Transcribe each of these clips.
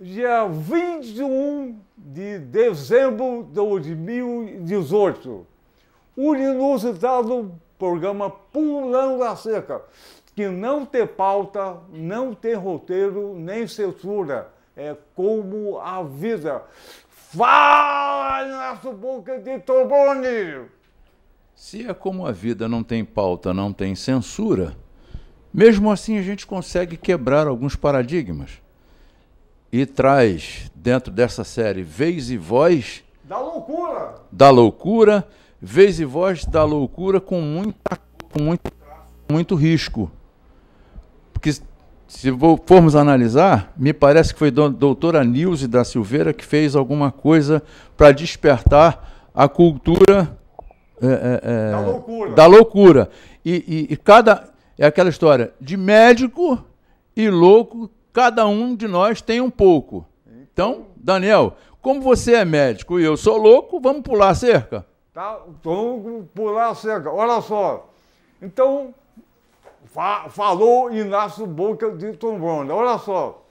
dia 21 de dezembro de 2018, o inusitado programa Pulando a Cerca, que não tem pauta, não tem roteiro, nem censura. É como a vida. Fala nossa boca de trombone! Se é como a vida não tem pauta, não tem censura, mesmo assim a gente consegue quebrar alguns paradigmas e traz dentro dessa série Vez e Voz da loucura, da loucura, Vez e Voz da loucura com muita com muito muito risco. Porque se formos analisar, me parece que foi a doutora Nilce da Silveira que fez alguma coisa para despertar a cultura é, é, é, da loucura. Da loucura. E, e, e, cada. É aquela história de médico e louco, cada um de nós tem um pouco. Então, Daniel, como você é médico e eu sou louco, vamos pular a cerca? Tá, vamos pular a cerca. Olha só. Então, fa falou Inácio Boca de Trombone. Olha só.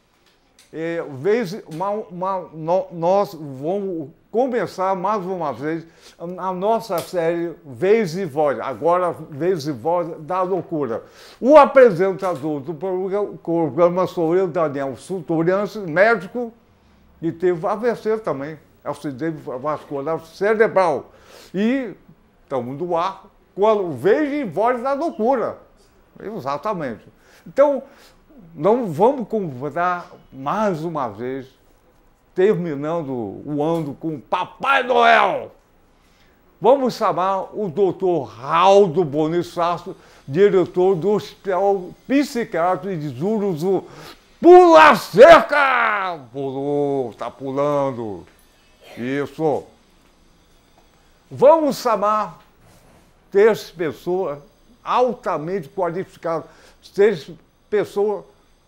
É, vez, uma, uma, no, nós vamos começar mais uma vez a nossa série Vez e Voz, agora Vez e Voz da Loucura. O apresentador do programa sou eu, Daniel Suturianse, médico, e teve AVC também, acidente vascular cerebral. E estamos no ar a Vez e Voz da Loucura. Exatamente. Então, não vamos convidar mais uma vez terminando o ano com Papai Noel. Vamos chamar o doutor Raldo Bonifácio, diretor do Hospital Psiquiátrico de Juruzu. Pula cerca! Pulou, está pulando. Isso. Vamos chamar três pessoas altamente qualificadas, três pessoas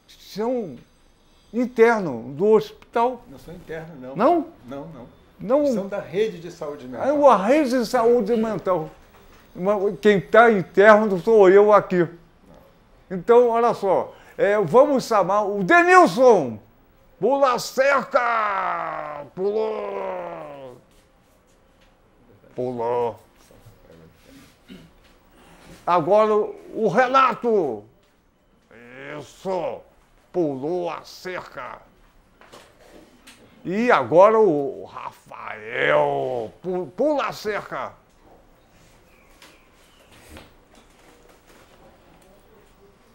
que são interno do hospital. Não são internos, não. Não? Não, não. não. São da rede de saúde mental. É uma rede de saúde mental. Quem está interno sou eu aqui. Então, olha só. É, vamos chamar o Denilson. Pula cerca! Pulou! Pulou. Agora o Renato. Isso pulou a cerca. E agora o Rafael pula a cerca.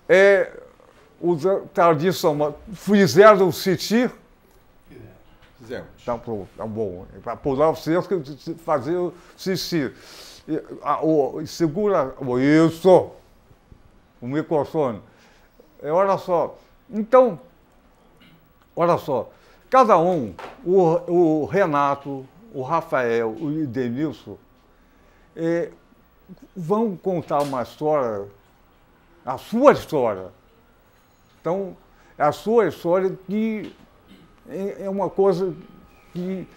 É, os tradição fizeram o siti? Fizemos. Tá, tá bom. Para pular o cerca, fazer o siti. segura isso, o microfone. É, olha só, então, olha só, cada um, o, o Renato, o Rafael, o Denilson, é, vão contar uma história, a sua história. Então, a sua história que é, é uma coisa que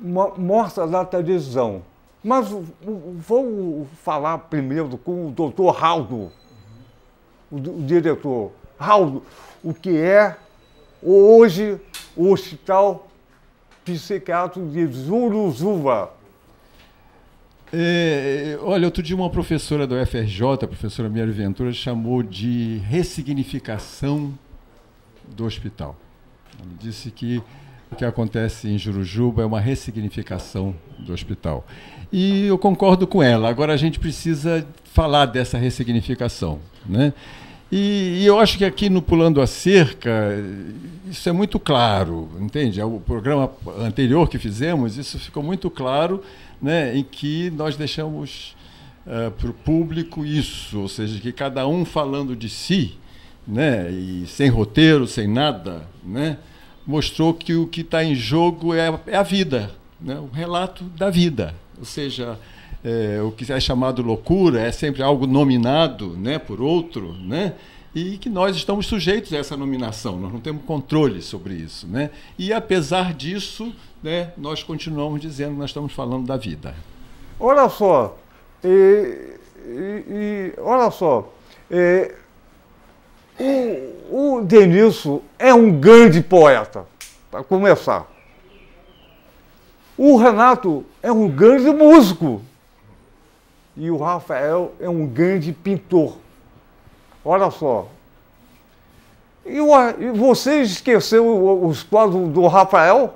mostra na televisão. Mas vou falar primeiro com o doutor Raldo, o diretor. Raul, o que é hoje o Hospital Psiquiátrico de Zuruzuva. É, olha, outro dia uma professora do FRJ, a professora Mary Ventura, chamou de ressignificação do hospital. Ela disse que o que acontece em Jurujuba é uma ressignificação do hospital. E eu concordo com ela. Agora a gente precisa falar dessa ressignificação. Né? E, e, eu acho que aqui no Pulando a Cerca, isso é muito claro, entende? O programa anterior que fizemos, isso ficou muito claro, né, em que nós deixamos uh, para o público isso, ou seja, que cada um falando de si, né, e sem roteiro, sem nada, né, mostrou que o que está em jogo é, é a vida, né, o relato da vida, ou seja, é, o que é chamado loucura é sempre algo nominado né, por outro, né? e que nós estamos sujeitos a essa nominação, nós não temos controle sobre isso. Né? E apesar disso, né, nós continuamos dizendo que nós estamos falando da vida. Olha só, e, e, e olha só, é, o, o Denilson é um grande poeta. para começar. O Renato é um grande músico e o Rafael é um grande pintor. Olha só. E, o, e você esqueceu os quadros do Rafael?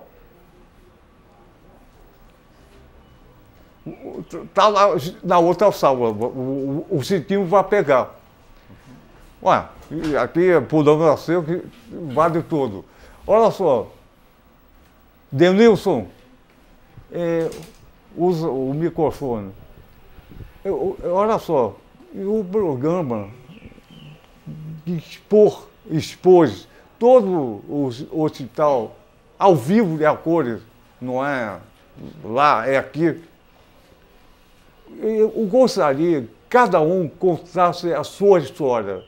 Está lá na outra sala, o, o, o Citinho vai pegar. Ué, aqui é pulando nasceu que vale tudo. Olha só, Denilson, é, usa o microfone. Eu, olha só, o programa expor, expôs todo o hospital ao vivo de a cores, não é lá, é aqui. Eu gostaria que cada um contasse a sua história,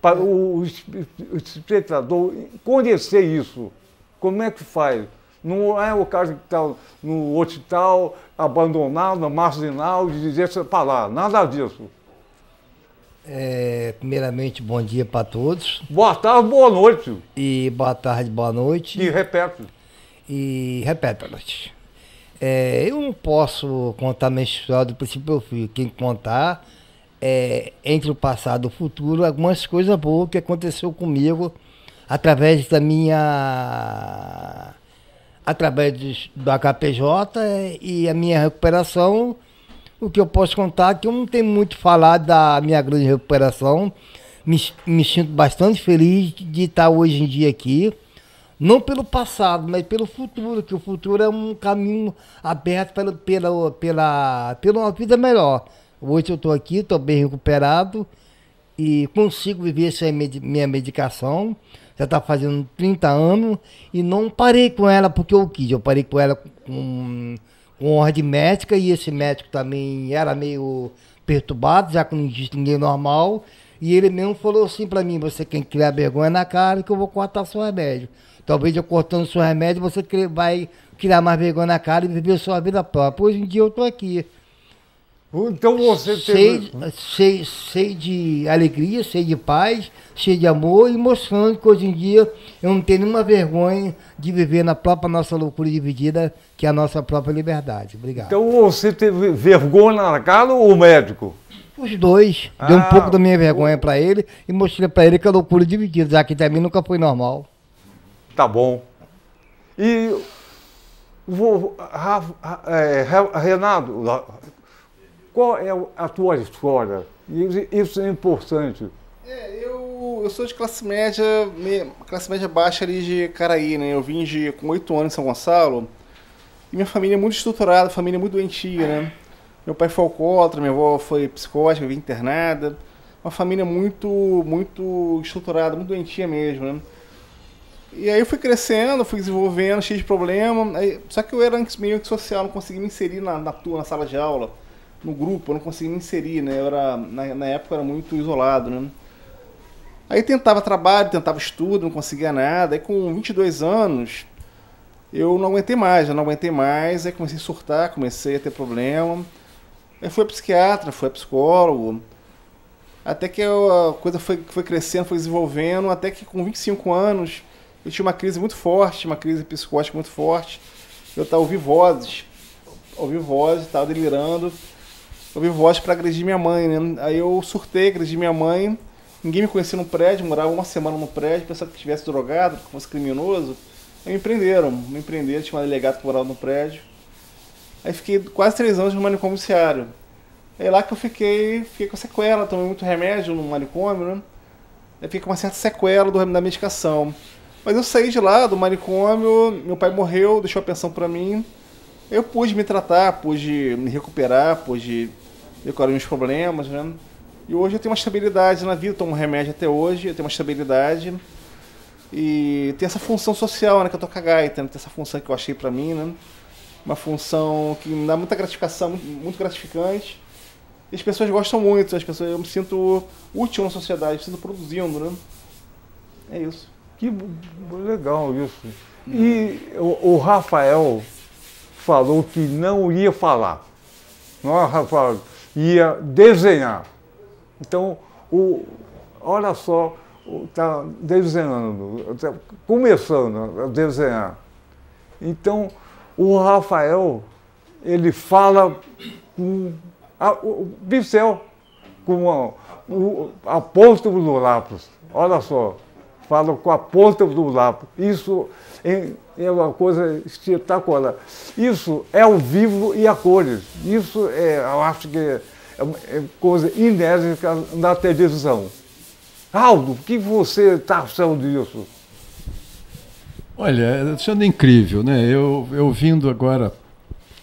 para o espectador conhecer isso. Como é que faz? Não é o cara que está no hospital, abandonado, marginal, de dizer para lá. Nada disso. É, primeiramente, bom dia para todos. Boa tarde, boa noite. E boa tarde, boa noite. E repete. E repete, noite. É, eu não posso contar minha história do princípio ao fim. Quem contar é, entre o passado e o futuro, algumas coisas boas que aconteceu comigo através da minha através do HPJ e a minha recuperação. O que eu posso contar é que eu não tenho muito falar da minha grande recuperação. Me, me sinto bastante feliz de estar hoje em dia aqui. Não pelo passado, mas pelo futuro, que o futuro é um caminho aberto pela, pela, pela, pela uma vida melhor. Hoje eu estou aqui, estou bem recuperado e consigo viver sem minha medicação já está fazendo 30 anos e não parei com ela porque eu quis. Eu parei com ela com, com ordem médica e esse médico também era meio perturbado, já que não existe ninguém normal. E ele mesmo falou assim para mim: você quer criar vergonha na cara que eu vou cortar seu remédio. Talvez eu cortando seu remédio você vai criar mais vergonha na cara e viver sua vida própria. Hoje em dia eu estou aqui. Então você teve... Sei, sei, de alegria, sei de paz, cheio de amor e mostrando que hoje em dia eu não tenho nenhuma vergonha de viver na própria nossa loucura dividida, que é a nossa própria liberdade. Obrigado. Então você teve vergonha na cara ou o médico? Os dois. Ah, Dei um pouco da minha vergonha para ele e mostrei para ele que a loucura dividida, já que também nunca foi normal. Tá bom. E vou, é, Renato, qual é a tua história? Isso é importante. É, eu, eu sou de classe média, classe média baixa ali de Caraí, né? Eu vim de, com oito anos em São Gonçalo e minha família é muito estruturada, família muito doentia, né? Meu pai foi alcoólatra, minha avó foi psicótica, vim internada. Uma família muito, muito estruturada, muito doentia mesmo, né? E aí eu fui crescendo, fui desenvolvendo, cheio de problema. Aí, só que eu era meio social, não conseguia me inserir na, na, na sala de aula no grupo, eu não conseguia me inserir, né? Eu era, na, na época eu era muito isolado, né? Aí tentava trabalho, tentava estudo, não conseguia nada. Aí com 22 anos, eu não aguentei mais, já não aguentei mais. Aí comecei a surtar, comecei a ter problema. Aí fui a psiquiatra, fui a psicólogo. Até que eu, a coisa foi, foi crescendo, foi desenvolvendo. Até que com 25 anos, eu tinha uma crise muito forte, uma crise psicótica muito forte. Eu estava ouvindo vozes, ouvi vozes, estava delirando eu vi voz para agredir minha mãe, né? Aí eu surtei, agredi minha mãe. Ninguém me conhecia no prédio, morava uma semana no prédio, pensava que estivesse drogado, que fosse criminoso. Aí me prenderam, me prenderam, tinha um delegado que morava no prédio. Aí fiquei quase três anos no manicômio. Aí lá que eu fiquei, fiquei com sequela, tomei muito remédio no manicômio, né? Aí fiquei com uma certa sequela do, da medicação. Mas eu saí de lá do manicômio, meu pai morreu, deixou a pensão para mim. Eu pude me tratar, pude me recuperar, pude decorar meus problemas, né? E hoje eu tenho uma estabilidade na vida, tomo remédio até hoje, eu tenho uma estabilidade. E tem essa função social, né, que eu tô a né? tem essa função que eu achei pra mim, né? Uma função que me dá muita gratificação, muito gratificante. E as pessoas gostam muito, as pessoas, eu me sinto útil na sociedade, me sinto produzindo, né? É isso. Que legal isso. E o, Rafael falou que não ia falar. Não, Rafael, ia desenhar. Então, o, olha só, está desenhando, tá começando a desenhar. Então, o Rafael, ele fala com a, o pincel, com a, o, a ponta do lápis. Olha só, fala com a ponta do lápis. Isso é, é uma coisa espetacular. Isso é ao vivo e a cores. Isso é, eu acho que é, é coisa inédita na televisão. Aldo, o que você está achando disso? Olha, sendo incrível, né? Eu, eu ouvindo agora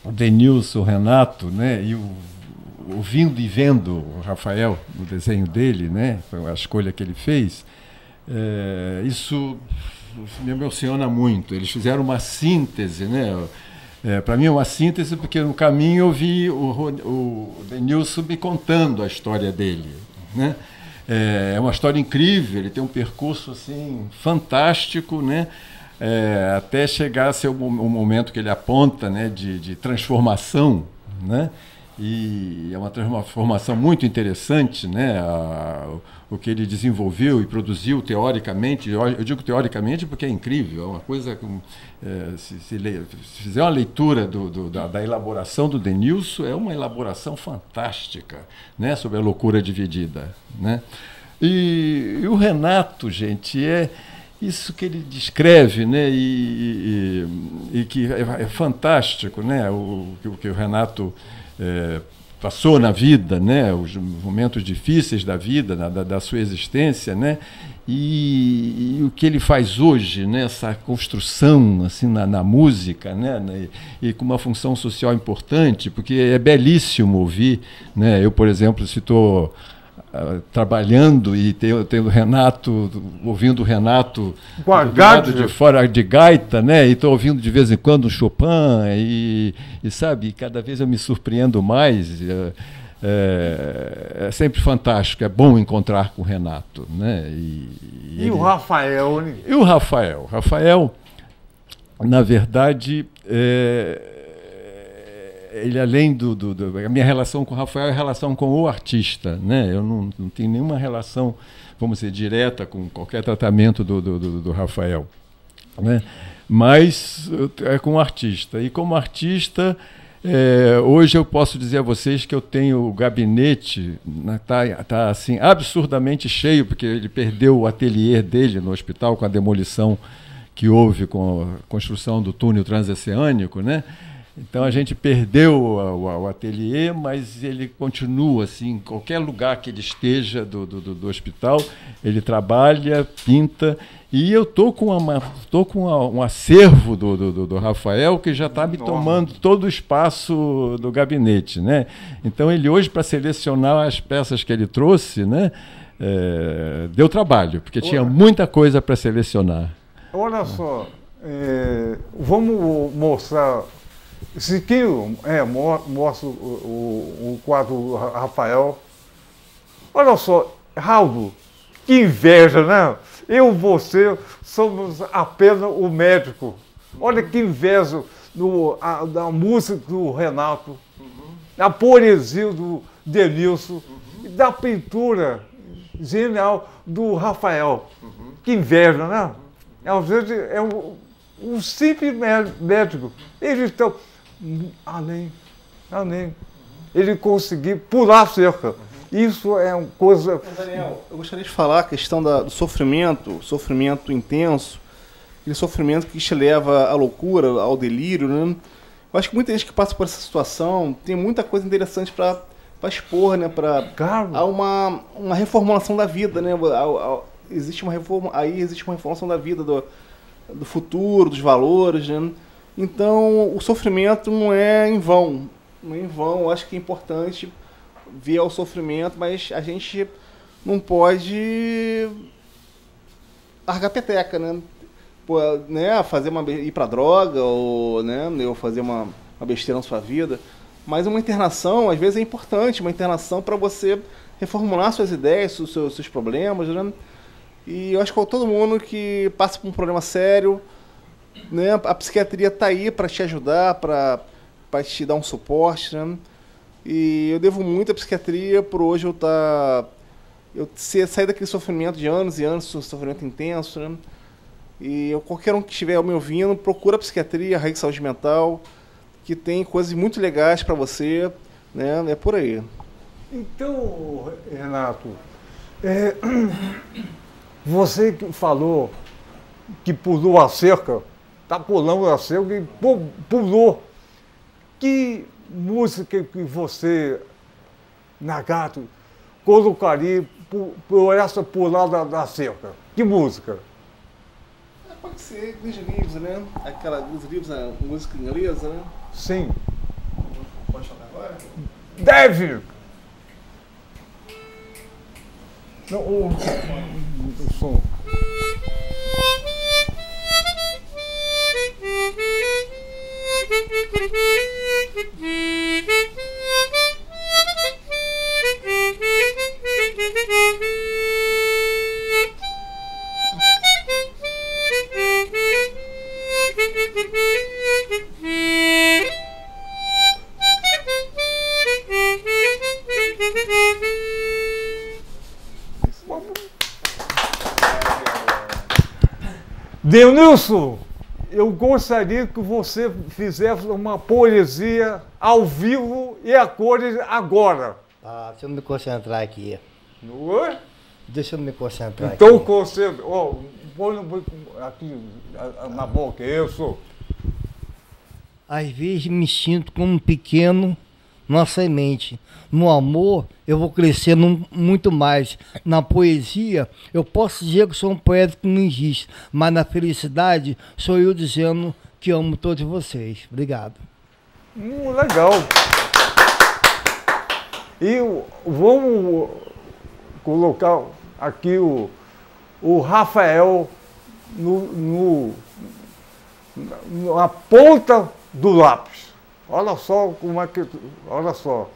o Denilson, o Renato, né? E o, ouvindo e vendo o Rafael no desenho dele, né? A escolha que ele fez. É, isso me emociona muito. Eles fizeram uma síntese, né? É, Para mim é uma síntese porque no caminho eu vi o, o Denilson me contando a história dele, né? É, é uma história incrível, ele tem um percurso assim fantástico, né? É, até chegar a ser o, o, momento que ele aponta né, de, de transformação, né? E é uma transformação muito interessante, né? A, o que ele desenvolveu e produziu teoricamente. Eu digo teoricamente porque é incrível, é uma coisa. É, se, se, se, fizer uma leitura do, do, da, da, elaboração do Denilson, é uma elaboração fantástica né? sobre a loucura dividida. Né? E, e o Renato, gente, é isso que ele descreve, né, e, e, e que é, é, fantástico, né, o, o que o Renato é, passou na vida, né, os momentos difíceis da vida, da, da sua existência, né, e, e, o que ele faz hoje, né, essa construção assim na, na música, né, né, e com uma função social importante, porque é belíssimo ouvir, né, eu por exemplo estou Uh, trabalhando e tendo, tendo Renato, ouvindo o Renato gaita. de fora de gaita, né? E estou ouvindo de vez em quando um Chopin e, e sabe, cada vez eu me surpreendo mais. É, é, é, sempre fantástico, é bom encontrar com o Renato, né? E, e, e ele... o Rafael, né? E o Rafael, Rafael, na verdade, é, ele além do, do, do, a minha relação com o Rafael é a relação com o artista, né? Eu não, não tenho nenhuma relação, vamos dizer, direta com qualquer tratamento do, do, do, do Rafael, né? Mas é com o artista e como artista é, hoje eu posso dizer a vocês que eu tenho o gabinete está né, tá, assim absurdamente cheio porque ele perdeu o ateliê dele no hospital com a demolição que houve com a construção do túnel transoceânico, né? Então a gente perdeu o, o, ateliê, mas ele continua assim, em qualquer lugar que ele esteja do, do, do hospital, ele trabalha, pinta. E eu tô com, uma, tô com uma, um acervo do, do, do, Rafael que já está me tomando todo o espaço do gabinete. Né? Então ele hoje, para selecionar as peças que ele trouxe, né, é, deu trabalho, porque Olha. tinha muita coisa para selecionar. Olha só, é, vamos mostrar Siquinho é, mostra o, o, o quadro Rafael. Olha só, Raul, que inveja, né? Eu e você somos apenas o médico. Olha que inveja do, a, da música do Renato, uhum. da poesia do Denilson, uhum. da pintura genial do Rafael. Uhum. Que inveja, né? Às vezes é um, um simples médico. Eles estão além, além. Ele conseguir pular a cerca. Isso é uma coisa. Daniel, eu gostaria de falar a questão da, do sofrimento, sofrimento intenso, aquele sofrimento que te leva à loucura, ao delírio, né? Eu acho que muita gente que passa por essa situação tem muita coisa interessante para para expor, né, para claro. há uma, uma reformulação da vida, né? Existe uma reforma, aí existe uma reformulação da vida do, do futuro, dos valores, né? Então, o sofrimento não é em vão. Não é em vão. Eu acho que é importante ver o sofrimento, mas a gente não pode largar peteca, né? Pô, né? Fazer uma ir para droga ou, né, eu fazer uma, uma besteira na sua vida. Mas uma internação, às vezes, é importante, uma internação para você reformular suas ideias, seus, seus problemas, né? E eu acho que todo mundo que passa por um problema sério, né? A psiquiatria está aí para te ajudar, para te dar um suporte. Né? E eu devo muito à psiquiatria por hoje eu tá eu sair daquele sofrimento de anos e anos, sofrimento intenso, né? E eu, qualquer um que estiver me ouvindo, procura a psiquiatria, a rede de saúde mental, que tem coisas muito legais para você, né? É por aí. Então, Renato, é, você falou que pulou a cerca, está pulando a cerca e pulou. Que música que você, Nagato, colocaria por, essa pulada da cerca? Que música? É, pode ser Luiz Livros, né? Aquela Luiz Livros, a música inglesa, né? Sim. Pode falar agora? Deve! Não, o, o som. Denilson, eu gostaria que você fizesse uma poesia ao vivo e a cores agora. Ah, deixa eu me concentrar aqui. Oi? Deixa eu me concentrar então, aqui. concentra. Oh, põe aqui na boca, isso. Às vezes me sinto como um pequeno numa semente. No amor, eu vou crescendo muito mais. Na poesia, eu posso dizer que sou um poeta que não existe, mas na felicidade, sou eu dizendo que amo todos vocês. Obrigado. Hum, legal. E vamos colocar aqui o, o Rafael no, no, na ponta do lápis. Olha só como é que. Olha só.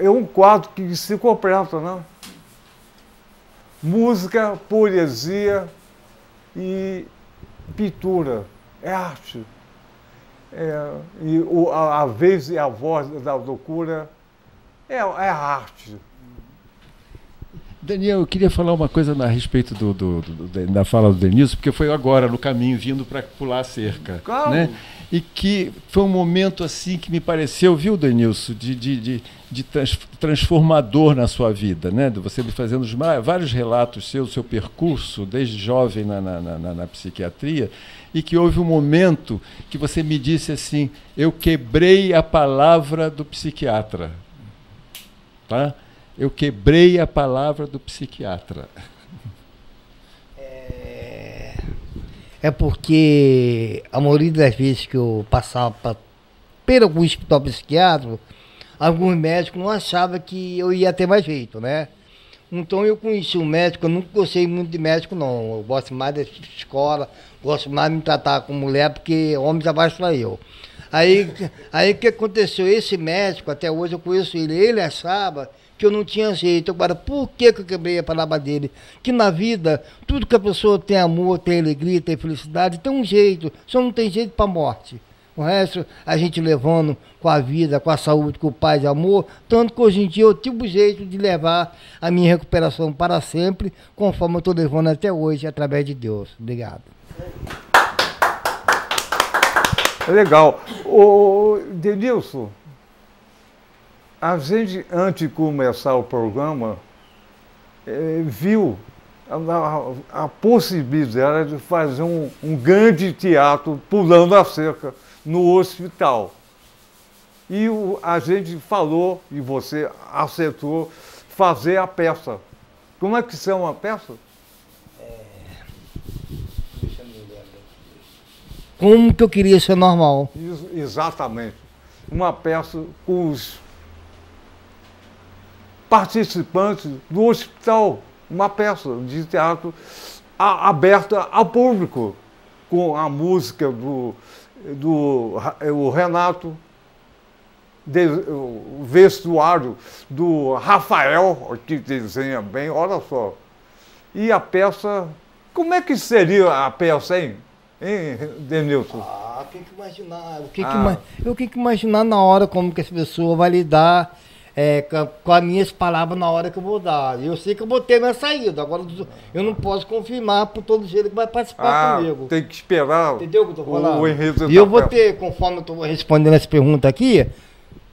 É um quadro que se completa, né? Música, poesia e pintura. É arte. É, e o, a, a, vez e a voz da loucura é, é arte. Daniel, eu queria falar uma coisa a respeito do, do, do, da fala do Denilson, porque foi agora no caminho vindo para pular a cerca. Calma. Né? E que foi um momento assim que me pareceu, viu, Denilson, de, de, de, de trans, transformador na sua vida, né? De você me fazendo os, vários relatos seus, seu percurso, desde jovem na, na, na, na psiquiatria, e que houve um momento que você me disse assim: eu quebrei a palavra do psiquiatra. Tá? Eu quebrei a palavra do psiquiatra. É porque a maioria das vezes que eu passava por algum hospital psiquiátrico, alguns médicos não achavam que eu ia ter mais jeito, né? Então eu conheci um médico, eu nunca gostei muito de médico não. Eu gosto mais da escola, gosto mais de me tratar com mulher, porque homens abaixo para eu. Aí aí o que aconteceu? Esse médico, até hoje eu conheço ele, ele achava que eu não tinha jeito. Agora, por que, que eu quebrei a palavra dele? Que na vida, tudo que a pessoa tem amor, tem alegria, tem felicidade, tem um jeito, só não tem jeito para a morte. O resto, a gente levando com a vida, com a saúde, com o paz e amor, tanto que hoje em dia eu tive o jeito de levar a minha recuperação para sempre, conforme eu estou levando até hoje, através de Deus. Obrigado. Legal. O Denilson, a gente, antes de começar o programa, é, viu a, a, possibilidade de fazer um, um grande teatro pulando a cerca no hospital. E o, a gente falou, e você acertou, fazer a peça. Como é que são a peça? Como que eu queria ser normal. exatamente. Uma peça com os participantes do hospital, uma peça de teatro a, aberta ao público, com a música do, do o Renato, de, o vestuário do Rafael, que desenha bem, olha só. E a peça, como é que seria a peça, hein? Hein, Denilson? Ah, tem que imaginar. O que, ah. que, eu tenho que imaginar na hora como que essa pessoa vai lidar é, com, as minhas palavras na hora que eu vou dar. Eu sei que eu vou ter minha saída. Agora eu não posso confirmar por todo jeito que vai participar Ah, comigo. tem que esperar Entendeu o que eu tô o, falando? o enredo E eu vou ter, conforme eu estou respondendo essa pergunta aqui,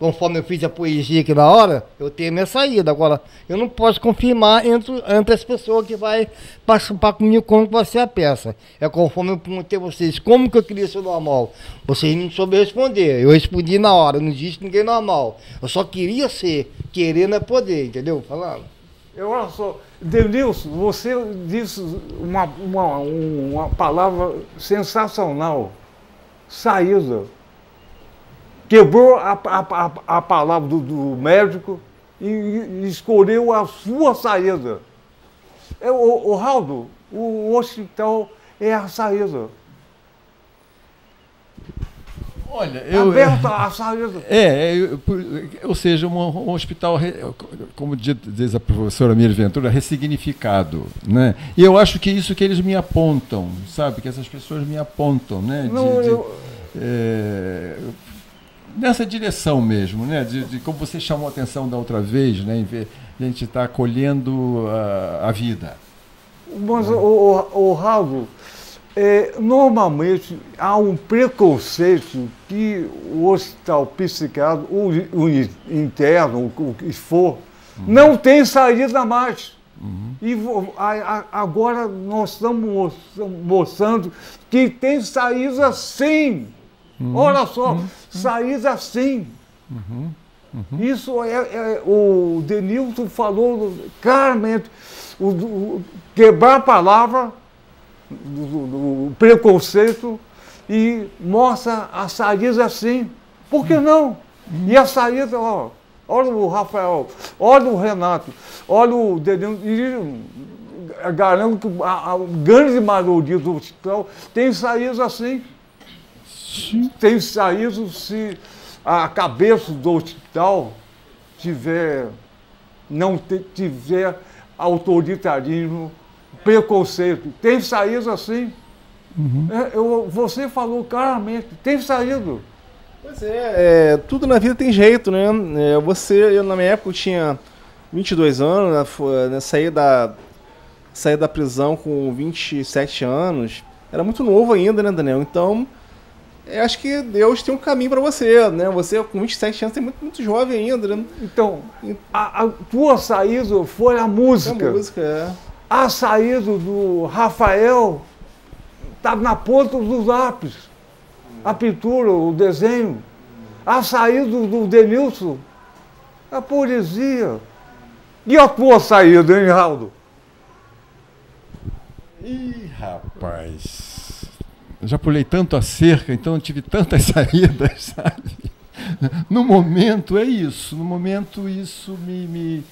conforme eu fiz a poesia aqui na hora, eu tenho minha saída. Agora, eu não posso confirmar entre, entre as pessoas que vai participar comigo como vai ser a peça. É conforme eu perguntei a vocês como que eu queria ser normal. Vocês não souberam responder. Eu respondi na hora, não disse ninguém normal. Eu só queria ser, querer não é poder, entendeu? Falando. Eu, olha só, Denilson, você disse uma, uma, uma palavra sensacional. Saída. Quebrou a, a, a, palavra do, do médico e, e escolheu a sua saída. É, o, o Raldo, o hospital é a saída. Olha, eu. Aberta a saída. É, é, ou seja, um, um hospital, como diz, a professora Miriam Ventura, ressignificado. Né? E eu acho que é isso que eles me apontam, sabe? Que essas pessoas me apontam, né? De- Não, de- eu- é, nessa direção mesmo, né? De, de como você chamou a atenção da outra vez, né? Em ver, a gente está acolhendo a, a vida. Mas, o, o, o Raul, é, normalmente há um preconceito que o hospital psiquiátrico, o, o interno, o, que for, não tem saída mais. E vo- a- a- agora nós estamos mo- mostrando que tem saída sim. Olha só, saída sim. Isso é, é- o Denilson falou claramente, o, o- quebrar a palavra do preconceito e mostra a saída assim. Por que não? E a saída, ó, olha o Rafael, olha o Renato, olha o Denilson, e garanto que a, a grande maioria do hospital tem saída assim. Tem saído se a cabeça do hospital tiver, não tiver autoritarismo, preconceito. Tem saído assim. É, eu- você falou claramente, tem saído. Pois é, é, tudo na vida tem jeito, né? É, você, eu na minha época eu tinha 22 anos, né, foi- né, saí, da, saí da prisão com 27 anos. Era muito novo ainda, né, Daniel? Então, eu acho que Deus tem um caminho pra você, né? Você com 27 anos é muito, muito jovem ainda, né? Então, a, a tua saída foi a A música. música, é. A saída do Rafael está na ponta dos lápis. A pintura, o desenho. A saída do Denilson, a poesia. E a tua saída, hein, Raldo? Ih, rapaz. Já pulei tanto a cerca, então tive tantas saídas, sabe? No momento é isso. No momento isso me. me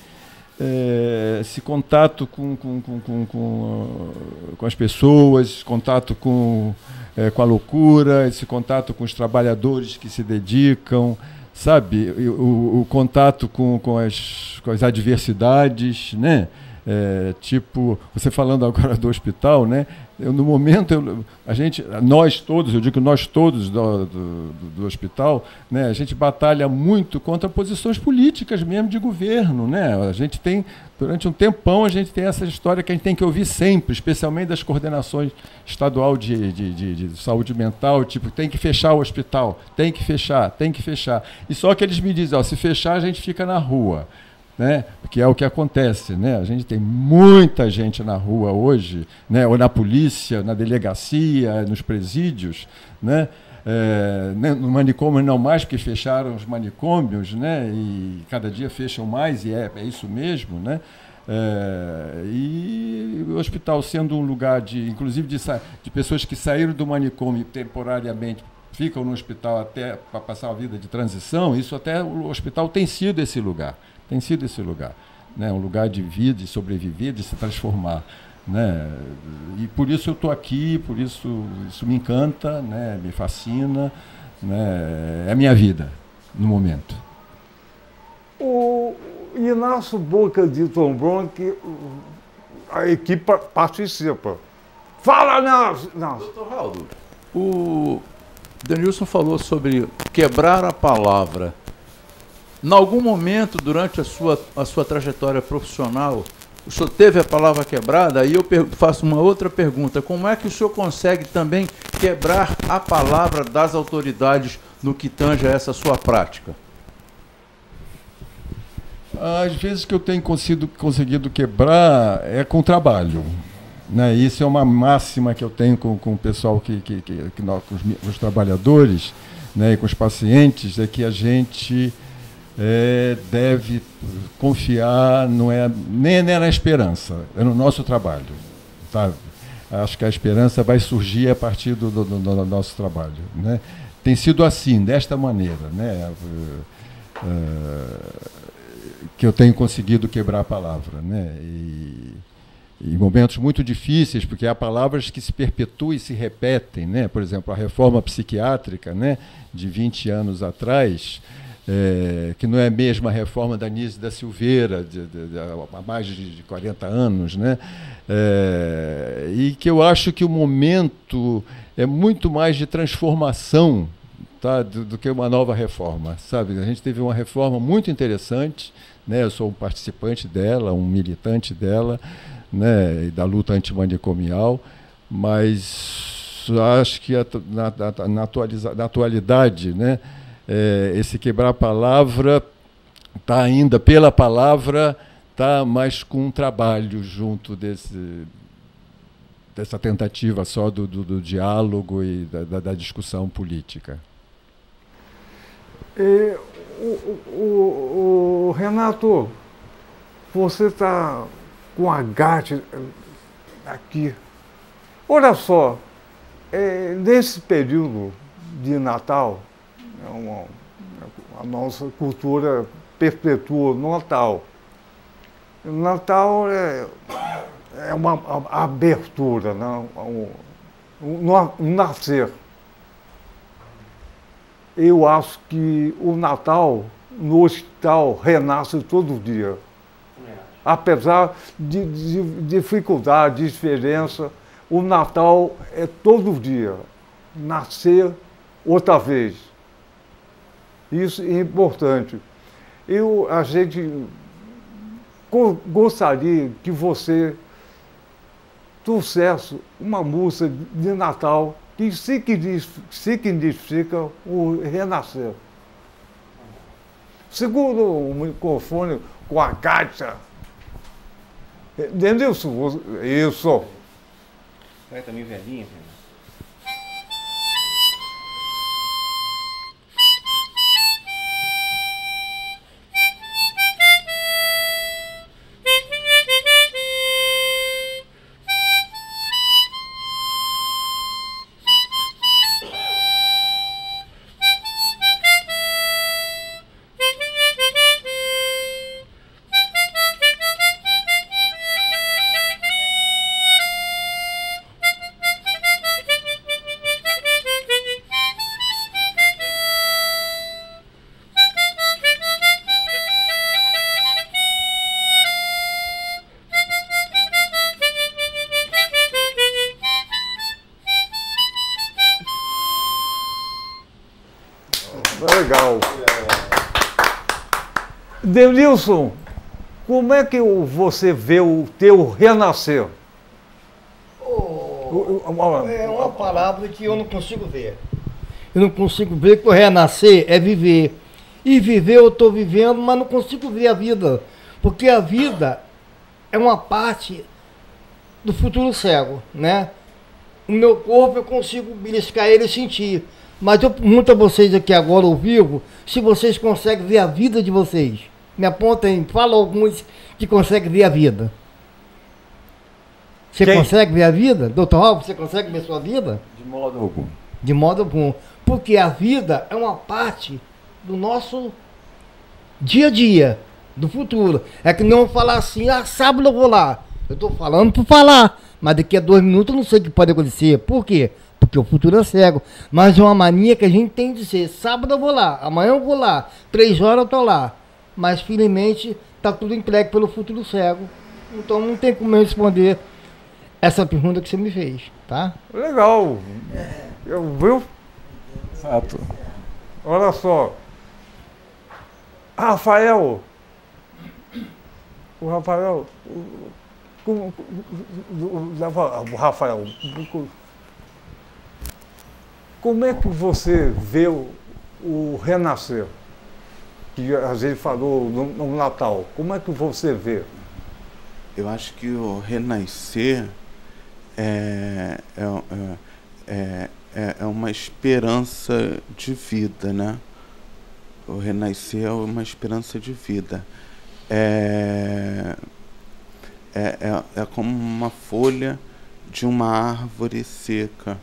é, esse contato com, com, com, com, com, ah, com as pessoas, esse contato com, é, com a loucura, esse contato com os trabalhadores que se dedicam, sabe? E O, o contato com, com, as, com as adversidades, né? É, tipo, você falando agora do hospital, né? Eu, no momento, eu, a gente, nós todos, eu digo nós todos do, do, do- hospital, né? A gente batalha muito contra posições políticas mesmo de governo, né? A gente tem, durante um tempão, a gente tem essa história que a gente tem que ouvir sempre, especialmente das coordenações estadual de, de, de, de saúde mental, tipo, tem que fechar o hospital, tem que fechar, tem que fechar. E só que eles me dizem, ó, se fechar a gente fica na rua né? Que é o que acontece, né? A gente tem muita gente na rua hoje, né? Ou na polícia, na delegacia, nos presídios, né? É, né, no manicômio não mais, porque fecharam os manicômios, né? E cada dia fecham mais, e é, é isso mesmo, né? É, e o hospital sendo um lugar de, inclusive de, de pessoas que saíram do manicômio temporariamente ficam no hospital até para passar a vida de transição, isso até o hospital tem sido esse lugar, tem sido esse lugar, né? Um lugar de vida, de sobreviver, de se transformar, né? E por isso eu estou aqui, por isso isso me encanta, né? Me fascina, né? É a minha vida no momento. O Inácio Boca de Tombron, que a equipe pa- participa. Fala, Inácio! Inácio. Doutor Raldo, o Denilson falou sobre quebrar a palavra. Em algum momento durante a sua, a sua trajetória profissional, o senhor teve a palavra quebrada? Aí eu faço uma outra pergunta: como é que o senhor consegue também quebrar a palavra das autoridades no que tange a essa sua prática? Às vezes que eu tenho conseguido, conseguido quebrar é com trabalho. Né? Isso é uma máxima que eu tenho com, com o pessoal, que, que, que, que nós, com os, os, trabalhadores né, e com os pacientes, é que a gente é, deve confiar, não é, nem, nem é na esperança, é no nosso trabalho. Tá? Acho que a esperança vai surgir a partir do, do, do, do nosso trabalho. Né? Tem sido assim, desta maneira. Né? Uh, que eu tenho conseguido quebrar a palavra. Né? E, em momentos muito difíceis, porque há palavras que se perpetuam e se repetem. Né? Por exemplo, a reforma psiquiátrica né, de 20 anos atrás, é, que não é a mesma reforma da Nise da Silveira, de, de, de, há mais de 40 anos, né? É, e que eu acho que o momento é muito mais de transformação tá, do, do, que uma nova reforma. Sabe? A gente teve uma reforma muito interessante, né? eu sou um participante dela, um militante dela, né? e da luta antimanicomial, mas acho que a, na, na, na, atualiza, na atualidade, né? É, esse quebrar a palavra está ainda pela palavra, está mais com um trabalho junto desse, dessa tentativa só do, do, do diálogo e da, da, da discussão política. E, o, o, o, Renato, você está com a GAT aqui. Olha só, é, nesse período de Natal, é uma, a nossa cultura perpetua no Natal. O Natal é, é uma abertura, né? um, um, um nascer eu acho que o Natal no hospital renasce todo dia. Apesar de, de, de dificuldade, diferença, o Natal é todo dia. Nascer outra vez. Isso é importante. Eu, a gente gostaria que você trouxesse uma música de Natal que significa o renascer. Segura o microfone com a caixa. Entendeu? Isso. É também velhinha, Denilson, como é que você vê o teu renascer? Oh, é uma palavra que eu não consigo ver. Eu não consigo ver que o renascer é viver. E viver eu estou vivendo, mas não consigo ver a vida. Porque a vida é uma parte do futuro cego, né? O meu corpo eu consigo beliscar ele e sentir. Mas eu pergunto a vocês aqui agora ao vivo se vocês conseguem ver a vida de vocês. Me apontem, fala alguns que conseguem ver a vida. Você Quem? consegue ver a vida? Doutor Alves, você consegue ver a sua vida? De modo algum. De modo algum. Porque a vida é uma parte do nosso dia a dia, do futuro. É que não falar assim, ah, sábado eu vou lá. Eu estou falando por falar. Mas daqui a dois minutos eu não sei o que pode acontecer. Por quê? Porque o futuro é cego. Mas é uma mania que a gente tem de ser. Sábado eu vou lá, amanhã eu vou lá, três horas eu estou lá mas felizmente está tudo entregue pelo futuro cego. Então não tem como eu responder essa pergunta que você me fez, tá? Legal. Eu, viu? Exato. Olha só. Rafael, o Rafael, o, o Rafael, como é que você vê o, o renascer? Que a gente falou no, no Natal. Como é que você vê? Eu acho que o renascer é, é, é, é, é uma esperança de vida, né? O renascer é uma esperança de vida. É, é, é, é como uma folha de uma árvore seca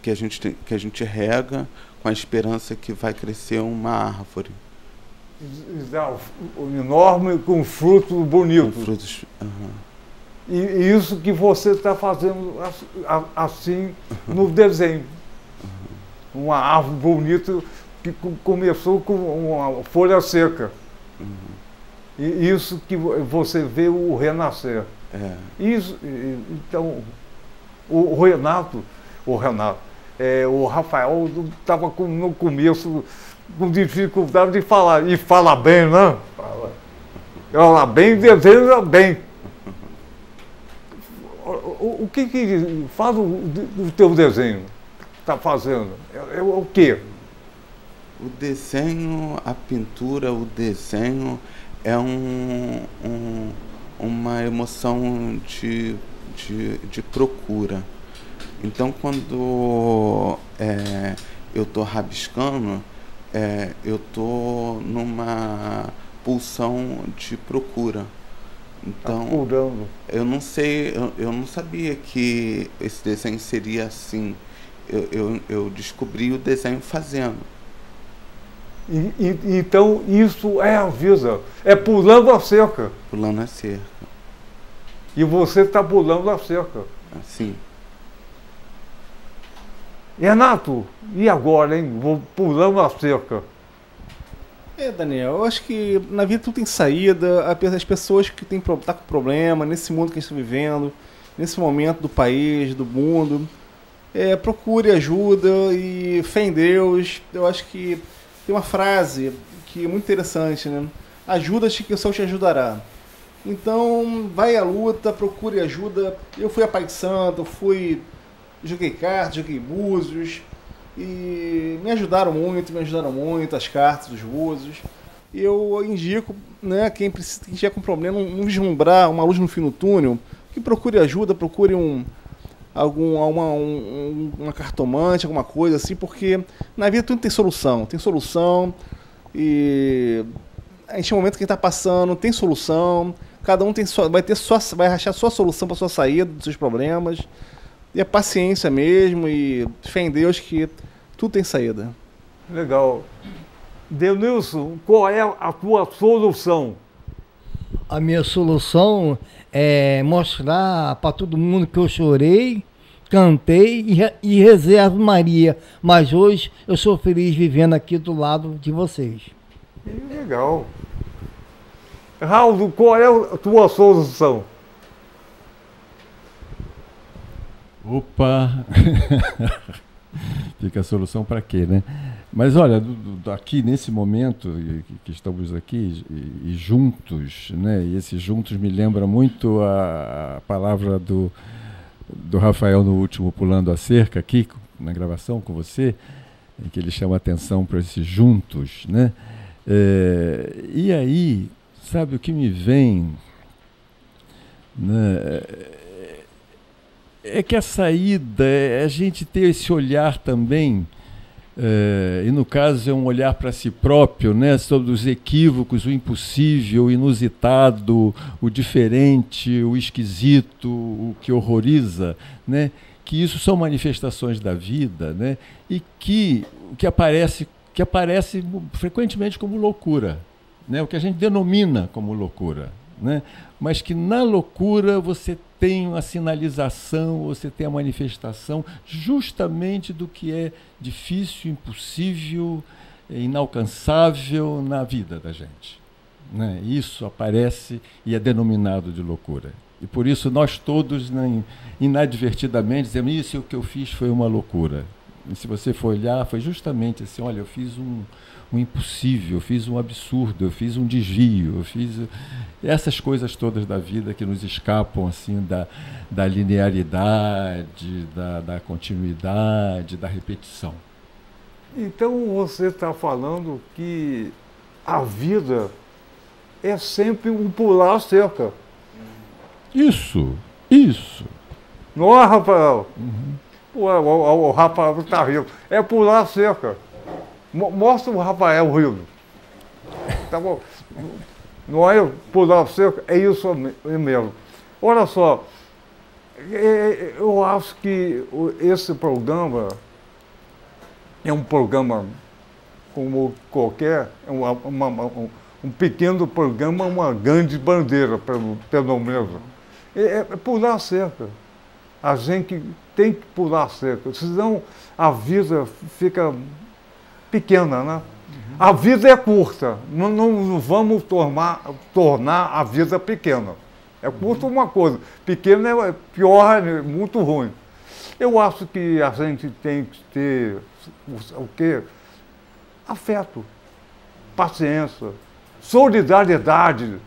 que a gente, tem, que a gente rega com a esperança que vai crescer uma árvore. Enorme, com frutos bonitos. Com frutos. Uhum. E, isso que você está fazendo assim no desenho. Uma árvore bonita que começou com uma folha seca. E isso que você vê o renascer. É. Isso, então, o Renato, o Renato, é, o Rafael estava no começo com dificuldade de falar. E fala bem, né? Fala. Fala bem, desenha bem o, o que, que faz o, o teu desenho? Está fazendo? É, é, o quê? O desenho, a pintura, o desenho é um, um uma emoção de, de, de, procura. Então, quando é, eu estou rabiscando, é, eu estou numa pulsão de procura. Então, Apurando. eu não sei, eu, eu não sabia que esse desenho seria assim. Eu, eu, eu descobri o desenho fazendo. E, e, então isso é a vida, é pulando a cerca. Pulando a cerca. E você está pulando a cerca. Assim. Renato, e agora, hein? Vou pulando a cerca. É, Daniel, eu acho que na vida tudo tem saída. As pessoas que têm tá com problema nesse mundo que a gente está vivendo, nesse momento do país, do mundo, é, procure ajuda e fé em Deus. Eu acho que tem uma frase que é muito interessante, né? Ajuda-te que o céu te ajudará. Então, vai à luta, procure ajuda. Eu fui a Pai Santo, fui. Joguei cartas, joguei búzios e me ajudaram muito, me ajudaram muito as cartas, os búzios. E eu indico, né, quem precisa, quem tiver com problema, não vislumbrar uma luz no fim do túnel, que procure ajuda, procure um algum uma, um, uma cartomante, alguma coisa assim, porque na vida tudo tem solução, tem solução e a gente é um momento que está passando, tem solução, cada um tem sua, vai ter sua, vai achar sua solução para sua saída dos seus problemas. E a paciência mesmo e fé em Deus que tudo tem saída. Legal. Denilson, qual é a tua solução? A minha solução é mostrar para todo mundo que eu chorei, cantei e, e a Maria. Mas hoje eu sou feliz vivendo aqui do lado de vocês. Legal. Raul, qual é a tua solução? Opa! Fica a solução para quê, né? Mas olha, aqui nesse momento que, estamos aqui e, e, juntos, né? E esse juntos me lembra muito a, a, palavra do, do Rafael no último pulando a cerca aqui na gravação com você, em que ele chama atenção para esses juntos, né? É, e aí, sabe o que me vem? Né? É que a saída é a gente ter esse olhar também, é, e no caso é um olhar para si próprio, né, sobre os equívocos, o impossível, o inusitado, o diferente, o esquisito, o que horroriza, né, que isso são manifestações da vida, né, e que que aparece que aparece frequentemente como loucura, né, o que a gente denomina como loucura, né, mas que na loucura você tem a sinalização, você tem a manifestação justamente do que é difícil, impossível, inalcançável na vida da gente. Né? Isso aparece e é denominado de loucura. E por isso nós todos, né, inadvertidamente, dizemos: Isso o que eu fiz foi uma loucura. E se você for olhar, foi justamente assim, olha, eu fiz um, um impossível, eu fiz um absurdo, eu fiz um desvio, eu fiz essas coisas todas da vida que nos escapam assim da, da linearidade, da, da continuidade, da repetição. Então você está falando que a vida é sempre um pular a cerca. Isso, isso. Não é, Rafael? Uhum. O, o, o, Rafael está rindo. É pular a cerca. Mostra o Rafael rindo. Tá bom? Não é pular cerca, é isso mesmo. Olha só, é, é, eu acho que esse programa é um programa como qualquer, é uma, uma, um, um, pequeno programa, uma grande bandeira, pelo, pelo menos. É, é pular cerca. A gente tem que pular cerca, senão a vida fica pequena, né? A vida é curta, não, não vamos tornar, tornar a vida pequena. É curta uma coisa, pequena é pior, é muito ruim. Eu acho que a gente tem que ter o quê? Afeto, paciência, solidariedade,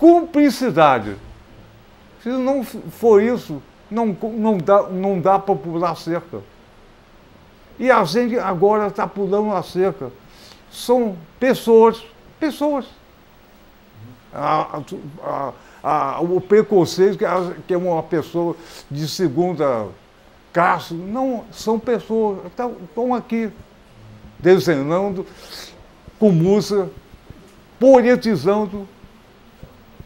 cumplicidade. Se não for isso, não, não dá, não dá para pular cerca. E a gente agora está pulando a cerca. São pessoas, pessoas. A, a, a, o preconceito que é uma pessoa de segunda Cássio, não, são pessoas, estão aqui desenhando com música, poetizando.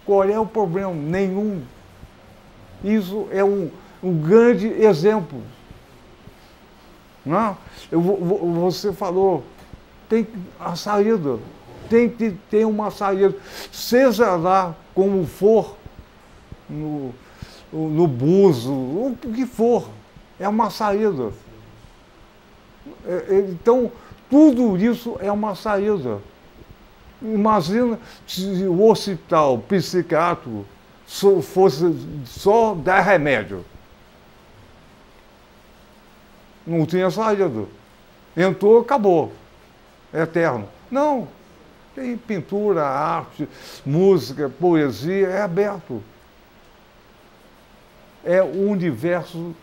Qual é o problema? Nenhum. Isso é um, um grande exemplo. Não? Eu, você falou, tem a saída, tem que ter uma saída, seja lá como for, no, no buzo, o que for é uma saída. É, é, então, tudo isso é uma saída. Imagina se o hospital psiquiátrico fosse só dar remédio. Não tinha saída. Entrou, acabou. É eterno. Não. Tem pintura, arte, música, poesia, é aberto. É o universo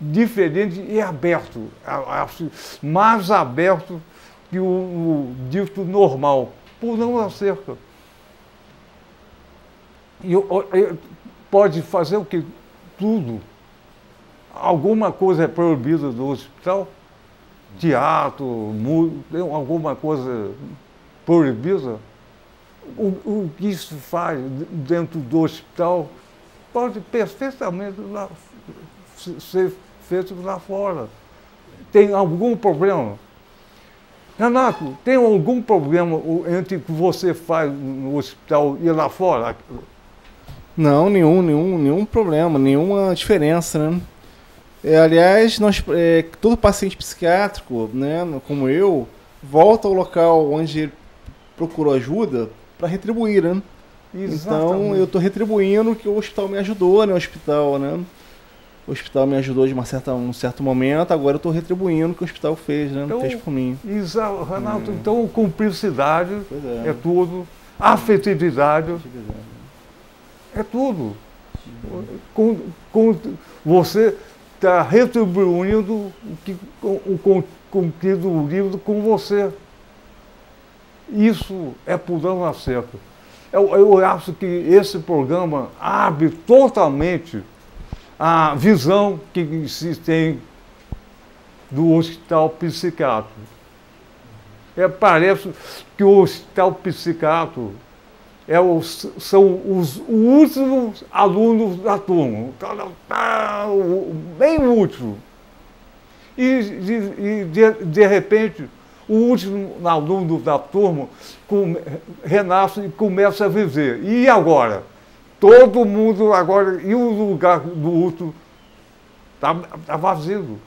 diferente e aberto, mais aberto que o, o dito normal, por não acerca. E pode fazer o que? Tudo. Alguma coisa é proibida do hospital? Teatro, música, alguma coisa proibida? O, o que isso faz dentro do hospital pode perfeitamente lá ser feito lá fora. Tem algum problema? Renato, tem algum problema entre o que você faz no hospital e lá fora? Não, nenhum, nenhum, nenhum problema, nenhuma diferença, né? É, aliás, nós, é, todo paciente psiquiátrico, né, como eu, volta ao local onde procurou ajuda para retribuir, né? Exatamente. Então eu estou retribuindo o que o hospital me ajudou, né? O hospital, né? o hospital me ajudou de uma certa, um certo momento, agora eu estou retribuindo o que o hospital fez, né? Então, fez por mim. Exato, Renato. Hum. Então, cumplicidade é. é. tudo, afetividade é tudo. Com, com, você está retribuindo o, que, o conteúdo do livro com você. Isso é pulando a cerca. Eu, eu acho que esse programa abre totalmente a visão que se tem do hospital psiquiátrico. É, parece que o hospital psiquiátrico é os, são os últimos alunos da turma, bem último. E, de, de, de repente, o último aluno da turma renasce e começa a viver. E agora? Todo mundo agora, e o lugar do outro está tá vazio.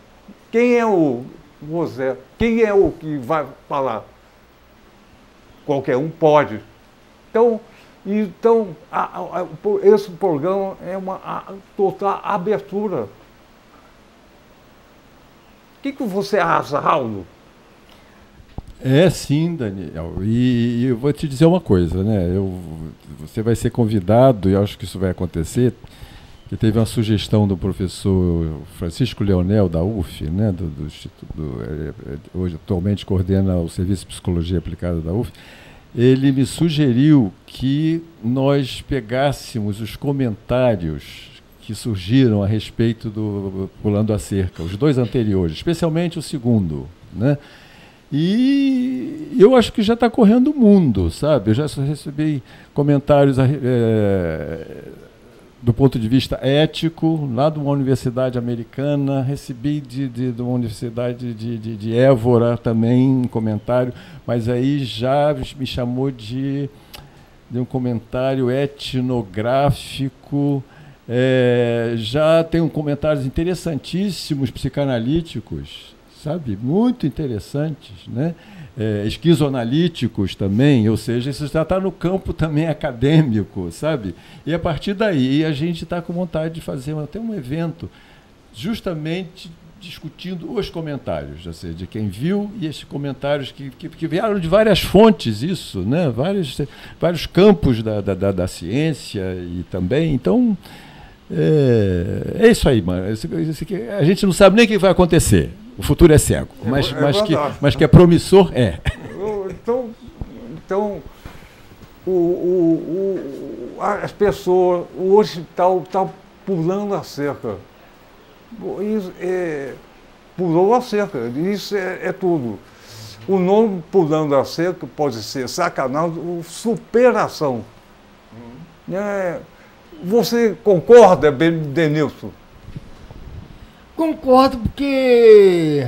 Quem é o José? Quem é o que vai falar? Qualquer um pode. Então, então a, a, esse programa é uma a, total abertura. O que, que você acha, Raul? É sim, Daniel. E, e, eu vou te dizer uma coisa, né? Eu, você vai ser convidado, e acho que isso vai acontecer, que teve uma sugestão do professor Francisco Leonel, da UF, né? do, do do, é, é, hoje atualmente coordena o Serviço de Psicologia Aplicada da UF, ele me sugeriu que nós pegássemos os comentários que surgiram a respeito do Pulando a Cerca, os dois anteriores, especialmente o segundo, né? E eu acho que já está correndo o mundo, sabe? Eu já recebi comentários é, do ponto de vista ético, lá de uma universidade americana, recebi de, de, de uma universidade de, de, de Évora também um comentário, mas aí já me chamou de, de um comentário etnográfico. É, já tem um comentários interessantíssimos psicanalíticos sabe? Muito interessantes, né? É, esquizoanalíticos também, ou seja, isso já está no campo também acadêmico, sabe? E a partir daí a gente está com vontade de fazer até um evento justamente discutindo os comentários, ou seja, de quem viu e esses comentários que, que, que, vieram de várias fontes, isso, né? vários, vários campos da, da, da ciência e também. Então, é, é isso aí, mano. a gente não sabe nem o que vai acontecer. O futuro é cego, é mas, é, mas, que, mas que é promissor, é. Então, então o, o, o, as pessoas, o hospital está pulando a cerca. Isso é, pulou a cerca, isso é, é, tudo. O nome pulando a cerca pode ser sacanagem ou superação. Hum. É, você concorda, Denilson? Concordo porque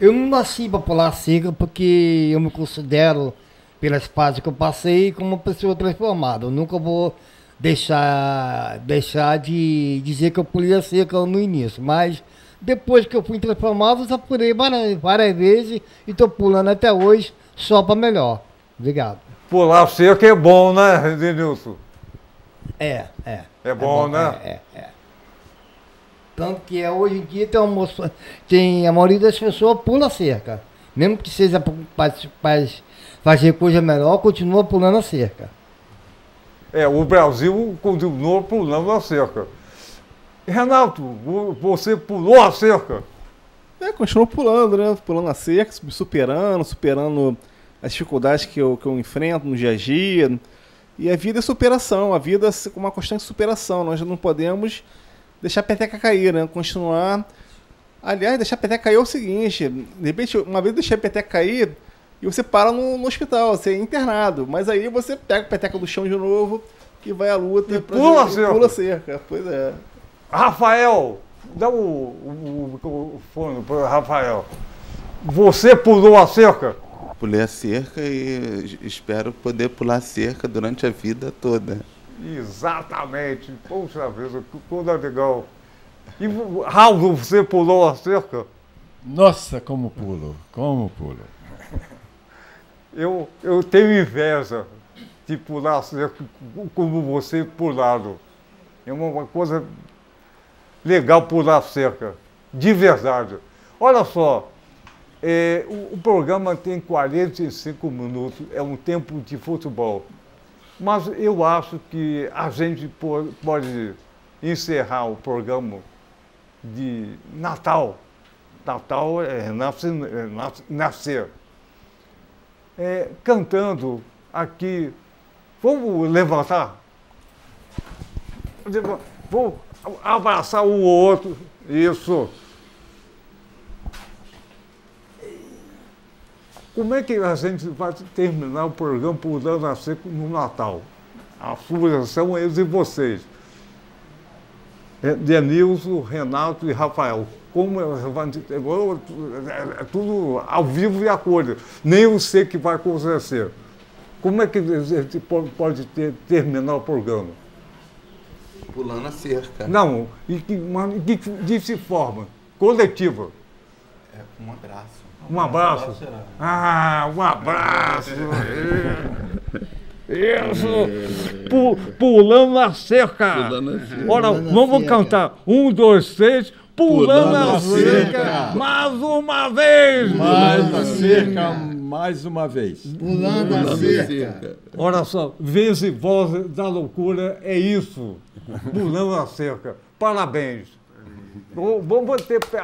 eu não nasci para pular cerca porque eu me considero, pelas fases que eu passei, como uma pessoa transformada. Eu nunca vou deixar, deixar de dizer que eu pulei a cerca no início, mas depois que eu fui transformado, eu já pulei várias, várias vezes e estou pulando até hoje só para melhor. Obrigado. Pular cerca é bom, né, Denilson? É, é. É bom, é bom né? É, é, é. Tanto que é, hoje em dia tem, uma, tem a maioria das pessoas pula cerca. Mesmo que seja para fazer coisa melhor, continua pulando a cerca. É, o Brasil continua pulando a cerca. Renato, você pulou a cerca? É, continuou pulando, né? Pulando a cerca, superando, superando as dificuldades que eu, que eu enfrento no dia a dia. E a vida é superação, a vida é uma constante superação. Nós não podemos deixar a peteca cair, né? Continuar. Aliás, deixar a peteca cair é o seguinte: de repente, uma vez deixar a peteca cair e você para no, no, hospital, você é internado. Mas aí você pega a peteca do chão de novo e vai à luta. E pula, a cerca. pula cerca. Pois é. Rafael, dá o, o, o fone para Rafael. Você pulou a cerca? pulei a cerca e espero poder pular a cerca durante a vida toda. Exatamente. Poxa vida, que coisa legal. E Raul, você pulou a cerca? Nossa, como pulo, como pulo. Eu, eu tenho inveja de pular a cerca como você pulado. É uma coisa legal pular a cerca, de verdade. Olha só, é, o, o, programa tem 45 minutos, é um tempo de futebol. Mas eu acho que a gente pode, encerrar o programa de Natal. Natal é nascer. É nascer. É, cantando aqui. Vamos levantar? Vamos abraçar um ou outro. Isso. Como é que a gente vai terminar o programa dar a seco no Natal? A sugestão é eles e vocês. É, Denilson, Renato e Rafael. Como é, é tudo ao vivo e a cor. Nem eu sei que vai acontecer. Como é que a gente pode ter, terminar o programa? Pulando a cerca. Não, e, de, de, de forma coletiva. É, um abraço. Um abraço. Ah, um abraço. Isso! Pu- pulando a cerca! Pulando a cerca. Ora, Pulando vamos cerca. cantar. Um, dois, três. Pulando, Pulando a a cerca! cerca. Mais uma vez! Mais a cerca, mais uma vez. Pulando a cerca. cerca. Olha só, vez e voz da loucura é isso. Pulando a cerca. Parabéns. Vamos bater pé.